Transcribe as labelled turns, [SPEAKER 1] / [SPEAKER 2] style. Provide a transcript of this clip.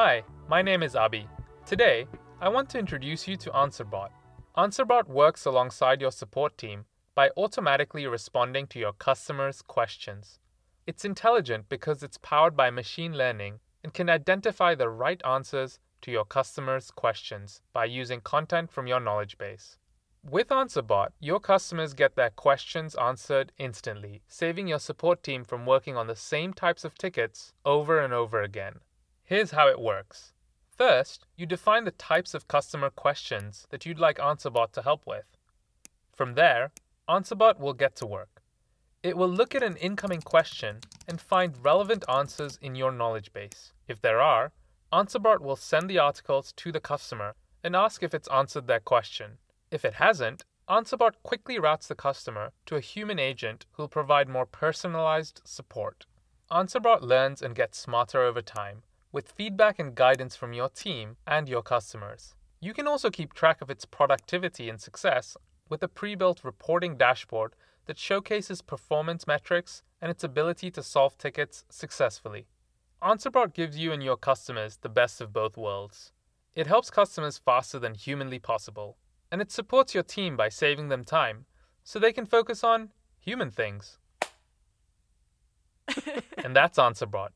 [SPEAKER 1] Hi, my name is Abi. Today, I want to introduce you to AnswerBot. AnswerBot works alongside your support team by automatically responding to your customers' questions. It's intelligent because it's powered by machine learning and can identify the right answers to your customers' questions by using content from your knowledge base. With AnswerBot, your customers get their questions answered instantly, saving your support team from working on the same types of tickets over and over again. Here's how it works. First, you define the types of customer questions that you'd like AnswerBot to help with. From there, AnswerBot will get to work. It will look at an incoming question and find relevant answers in your knowledge base. If there are, AnswerBot will send the articles to the customer and ask if it's answered their question. If it hasn't, AnswerBot quickly routes the customer to a human agent who'll provide more personalized support. AnswerBot learns and gets smarter over time with feedback and guidance from your team and your customers. You can also keep track of its productivity and success with a pre built reporting dashboard that showcases performance metrics and its ability to solve tickets successfully. AnswerBot gives you and your customers the best of both worlds. It helps customers faster than humanly possible, and it supports your team by saving them time so they can focus on human things. and that's AnswerBot.